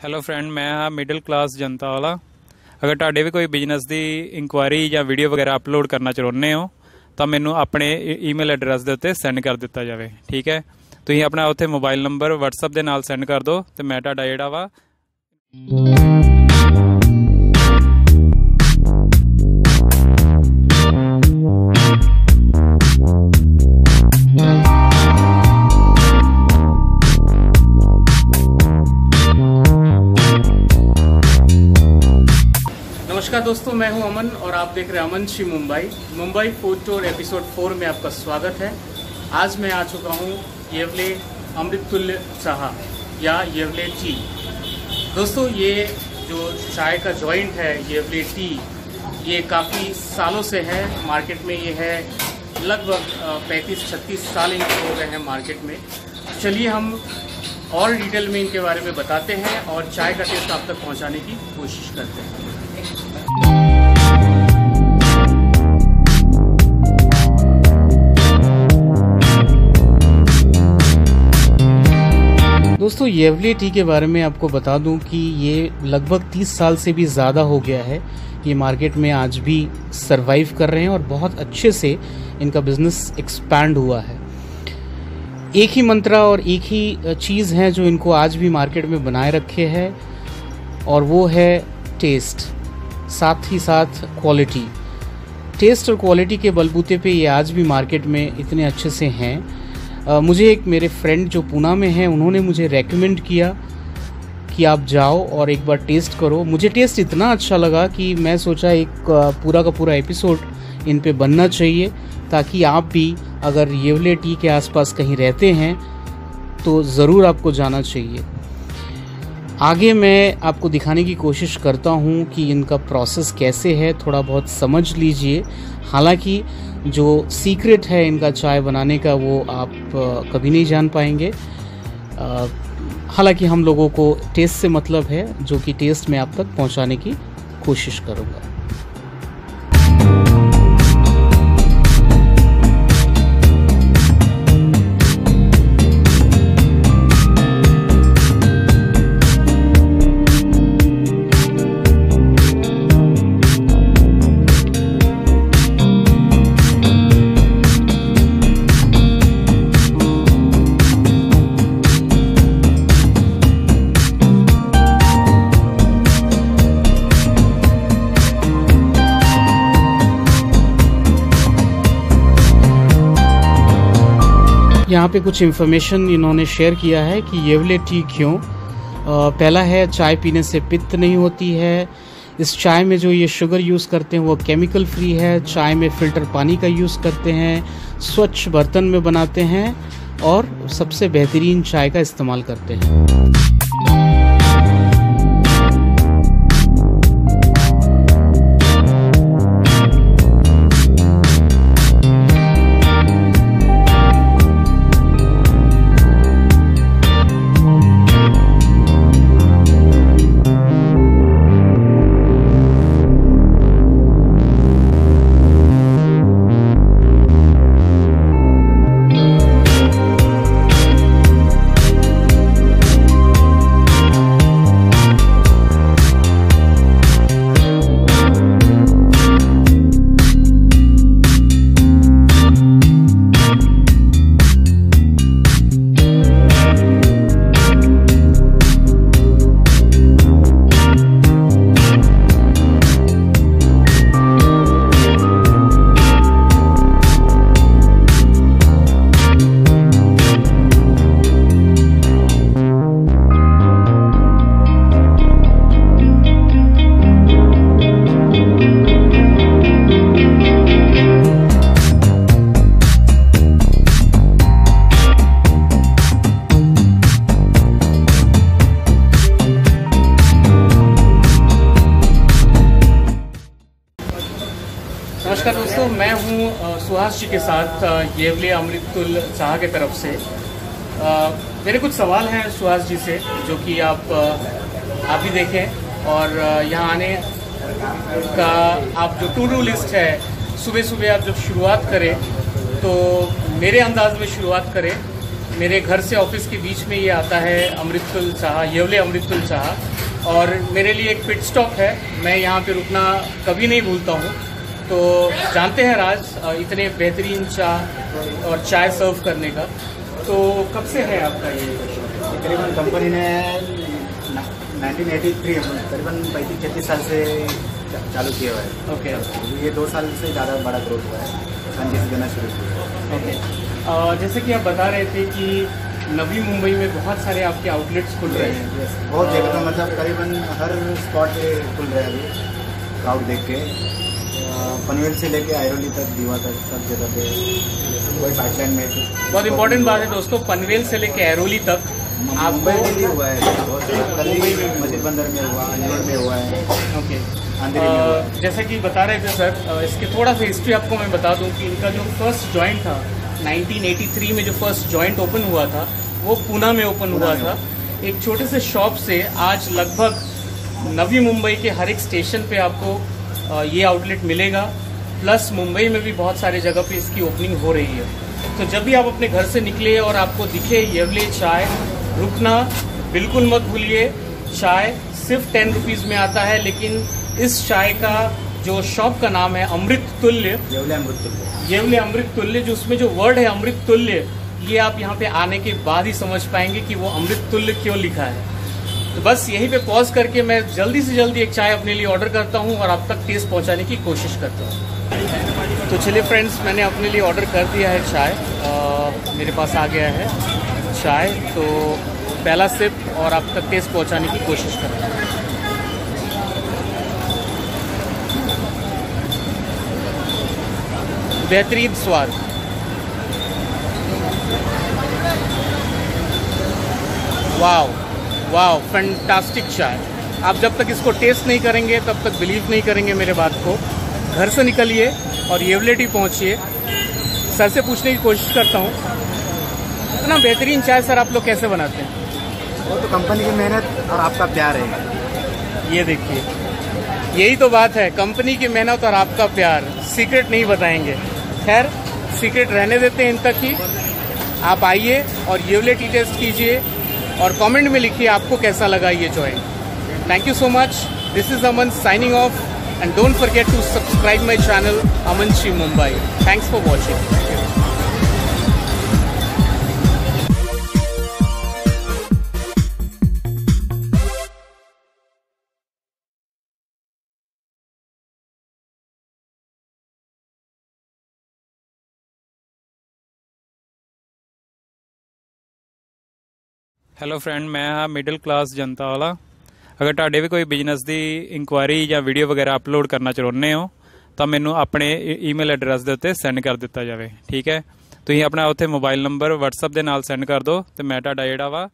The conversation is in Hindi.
ਹੈਲੋ ਫਰੈਂਡ ਮੈਂ ਹਾਂ ਮਿਡਲ ਕਲਾਸ ਜਨਤਾ ਵਾਲਾ। ਅਗਰ ਤੁਹਾਡੇ ਵੀ ਕੋਈ ਬਿਜ਼ਨਸ ਦੀ ਇਨਕੁਆਇਰੀ ਜਾਂ ਵੀਡੀਓ ਵਗੈਰਾ ਅਪਲੋਡ ਕਰਨਾ ਚਾਹੁੰਦੇ ਹੋ, ਤਾਂ ਮੈਨੂੰ ਆਪਣੇ e- ਈਮੇਲ ਐਡਰੈਸ ਦੇ ਉੱਤੇ ਸੈਂਡ ਕਰ ਦਿੱਤਾ ਜਾਵੇ, ਠੀਕ ਹੈ? ਤੁਸੀਂ ਆਪਣਾ ਉੱਥੇ ਮੋਬਾਈਲ ਨੰਬਰ WhatsApp ਦੇ ਨਾਲ ਸੈਂਡ ਕਰ ਦਿਓ ਤੇ ਮੈਂ ਤੁਹਾਡਾ ਜਿਹੜਾ ਵਾ नमस्कार दोस्तों, मैं हूँ अमन और आप देख रहे हैं Aman Shri Mumbai. Mumbai food tour episode four में आपका स्वागत है। आज मैं आ चुका हूँ येवले अमृतुल्य चाह या येवले टी। दोस्तों, ये जो चाय का जॉइंट है, येवले टी, ये काफ़ी सालों से है। मार्केट में ये है, लगभग पैंतीस छत्तीस साल इनके हो गए हैं मार्केट में। चलिए हम और डिटेल में इनके बारे में बताते हैं और चाय का टेस्ट आप तक पहुँचाने की कोशिश करते हैं। दोस्तों, येवले टी के बारे में आपको बता दूँ कि ये लगभग 30 साल से भी ज़्यादा हो गया है ये मार्केट में आज भी सरवाइव कर रहे हैं और बहुत अच्छे से इनका बिज़नेस एक्सपैंड हुआ है। एक ही मंत्रा और एक ही चीज़ है जो इनको आज भी मार्केट में बनाए रखे है, और वो है टेस्ट, साथ ही साथ क्वालिटी। टेस्ट और क्वालिटी के बलबूते पे ये आज भी मार्केट में इतने अच्छे से हैं। मुझे एक मेरे फ्रेंड जो पूना में हैं, उन्होंने मुझे रेकमेंड किया कि आप जाओ और एक बार टेस्ट करो। मुझे टेस्ट इतना अच्छा लगा कि मैं सोचा एक पूरा का पूरा एपिसोड इन पे बनना चाहिए, ताकि आप भी अगर येवले टी के आसपास कहीं रहते हैं तो ज़रूर आपको जाना चाहिए। आगे मैं आपको दिखाने की कोशिश करता हूँ कि इनका प्रोसेस कैसे है। थोड़ा बहुत समझ लीजिए। हालाँकि जो सीक्रेट है इनका चाय बनाने का, वो आप कभी नहीं जान पाएँगे। हालाँकि हम लोगों को टेस्ट से मतलब है जो कि टेस्ट में आप तक पहुँचाने की कोशिश करूँगा। यहाँ पे कुछ इन्फॉर्मेशन इन्होंने शेयर किया है कि येवले टी क्यों? पहला है, चाय पीने से पित्त नहीं होती है। इस चाय में जो ये शुगर यूज़ करते हैं, वो केमिकल फ्री है। चाय में फ़िल्टर पानी का यूज़ करते हैं, स्वच्छ बर्तन में बनाते हैं और सबसे बेहतरीन चाय का इस्तेमाल करते हैं। सुहास जी के साथ येवले अमृतुल शाह के तरफ़ से मेरे कुछ सवाल हैं सुहास जी से, जो कि आप आप भी देखें, और यहाँ आने का आप जो टू डू लिस्ट है, सुबह सुबह आप जब शुरुआत करें तो मेरे अंदाज में शुरुआत करें, मेरे घर से ऑफ़िस के बीच में ये आता है अमृतुल शाह, येवले अमृतुल शाह, और मेरे लिए एक पिट स्टॉप है, मैं यहाँ पे रुकना कभी नहीं भूलता हूँ। तो जानते हैं राज इतने बेहतरीन चाय और चाय सर्व करने का। तो कब से है आपका ये तकरीबन कंपनी ने 1983 में तकरीबन पैंतीस छत्तीस साल से चालू किया हुआ है। ओके। अभी ये दो साल से ज़्यादा बड़ा ग्रोथ हुआ है। फ्रेंचाइजी देना शुरू किया ओके। जैसे कि आप बता रहे थे कि नवी मुंबई में बहुत सारे आपके आउटलेट्स खुल रहे हैं। Yes, बहुत जगह मतलब करीबन हर स्पॉट पे खुल रहे हैं अभी। क्राउड देख के। पनवेल से लेके आयरोली तक दीवा तक सब जगह पे कोई पाइपलाइन में बहुत इंपॉर्टेंट बात है दोस्तों पनवेल से लेके ऐरोली तक मुंबई आपको में भी हुआ है बहुत मस्जिद बंदर में हुआ अंजोर में हुआ है। ओके अंधेरी में हुआ। जैसा कि बता रहे थे सर इसके थोड़ा सा हिस्ट्री आपको मैं बता दूँ कि इनका जो फ़र्स्ट जॉइंट था 1983 में जो फ़र्स्ट जॉइंट ओपन हुआ था वो पूना में ओपन हुआ था। एक छोटे से शॉप से आज लगभग नवी मुंबई के हर एक स्टेशन पे आपको ये आउटलेट मिलेगा। प्लस मुंबई में भी बहुत सारे जगह पे इसकी ओपनिंग हो रही है। तो जब भी आप अपने घर से निकले और आपको दिखे येवले चाय रुकना बिल्कुल मत भूलिए चाय सिर्फ़ टेन रुपीज़ में आता है लेकिन इस चाय का जो शॉप का नाम है अमृत तुल्य येवले अमृत तुल्य। येवले अमृत तुल्य जो उसमें जो वर्ड है अमृत तुल्य ये आप यहाँ पे आने के बाद ही समझ पाएँगे कि वो अमृत तुल्य क्यों लिखा है। तो बस यहीं पे पॉज करके मैं जल्दी से जल्दी एक चाय अपने लिए ऑर्डर करता हूँ और आप तक टेस्ट पहुँचाने की कोशिश करता हूँ। तो चलिए फ्रेंड्स मैंने अपने लिए ऑर्डर कर दिया है चाय। अ, मेरे पास आ गया है चाय। तो पहला सिप और आप तक टेस्ट पहुँचाने की कोशिश करता हूँ। बेहतरीन स्वाद। वाओ वाओ फैंटास्टिक चाय आप जब तक इसको टेस्ट नहीं करेंगे तब तक बिलीव नहीं करेंगे मेरे बात को। घर से निकलिए और येवलेटी पहुंचिए। सर से पूछने की कोशिश करता हूँ। इतना बेहतरीन चाय सर आप लोग कैसे बनाते हैं? वो तो कंपनी की मेहनत और आपका प्यार है। ये देखिए। यही तो बात है कंपनी की मेहनत और आपका प्यार। सीक्रेट नहीं बताएँगे। खैर सीक्रेट रहने देते हैं इन तक ही। आप आइए और येवले टी टेस्ट कीजिए। और कमेंट में लिखिए आपको कैसा लगा ये Joy thank you so much this is Aman signing off and don't forget to subscribe my channel Aman Shiv Mumbai thanks for watching hello friend ਮੈਂ ਹਾਂ ਮਿਡਲ ਕਲਾਸ ਜਨਤਾ ਵਾਲਾ। ਅਗਰ ਤੁਹਾਡੇ ਵੀ ਕੋਈ ਬਿਜ਼ਨਸ ਦੀ ਇਨਕੁਆਇਰੀ ਜਾਂ ਵੀਡੀਓ ਵਗੈਰਾ ਅਪਲੋਡ ਕਰਨਾ ਚਾਹੁੰਦੇ ਹੋ, ਤਾਂ ਮੈਨੂੰ ਆਪਣੇ e- ਈਮੇਲ ਐਡਰੈਸ ਦੇ ਉੱਤੇ ਸੈਂਡ ਕਰ ਦਿੱਤਾ ਜਾਵੇ। ਠੀਕ ਹੈ? ਤੁਸੀਂ ਆਪਣਾ ਉੱਥੇ ਮੋਬਾਈਲ ਨੰਬਰ WhatsApp ਦੇ ਨਾਲ ਸੈਂਡ ਕਰ ਦਿਓ ਤੇ ਮੈਂ ਤੁਹਾਡਾ ਜਿਹੜਾ ਵਾ